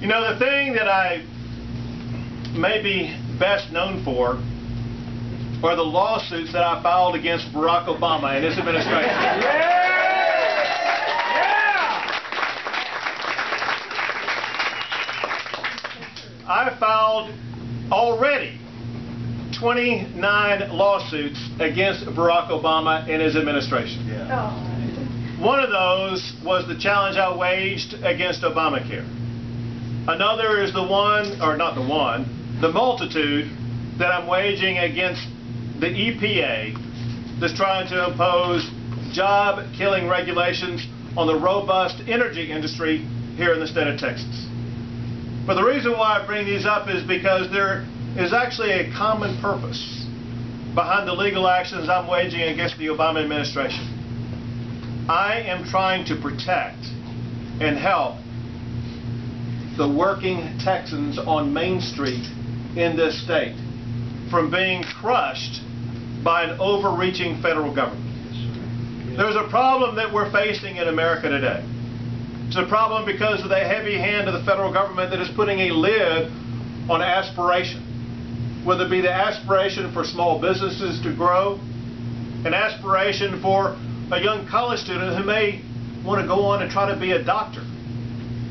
You know, the thing that I may be best known for are the lawsuits that I filed against Barack Obama and his administration. yeah! Yeah! I filed already 29 lawsuits against Barack Obama and his administration. Yeah. Oh. One of those was the challenge I waged against Obamacare. Another is the one, or not the one, the multitude that I'm waging against the EPA that's trying to impose job-killing regulations on the robust energy industry here in the state of Texas. But the reason why I bring these up is because there is actually a common purpose behind the legal actions I'm waging against the Obama administration. I am trying to protect and help the working Texans on Main Street in this state from being crushed by an overreaching federal government. There's a problem that we're facing in America today. It's a problem because of the heavy hand of the federal government that is putting a lid on aspiration. Whether it be the aspiration for small businesses to grow, an aspiration for a young college student who may want to go on and try to be a doctor,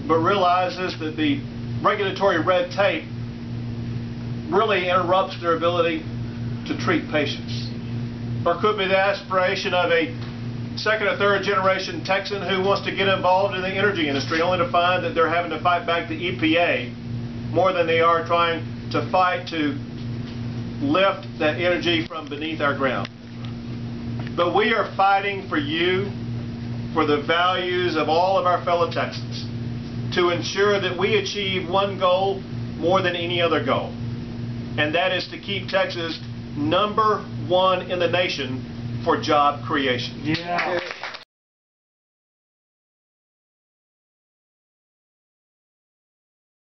but realizes that the regulatory red tape really interrupts their ability to treat patients. Or could be the aspiration of a second or third generation Texan who wants to get involved in the energy industry only to find that they're having to fight back the EPA more than they are trying to fight to lift that energy from beneath our ground. But we are fighting for you, for the values of all of our fellow Texans, to ensure that we achieve one goal more than any other goal. And that is to keep Texas number one in the nation for job creation. Yeah.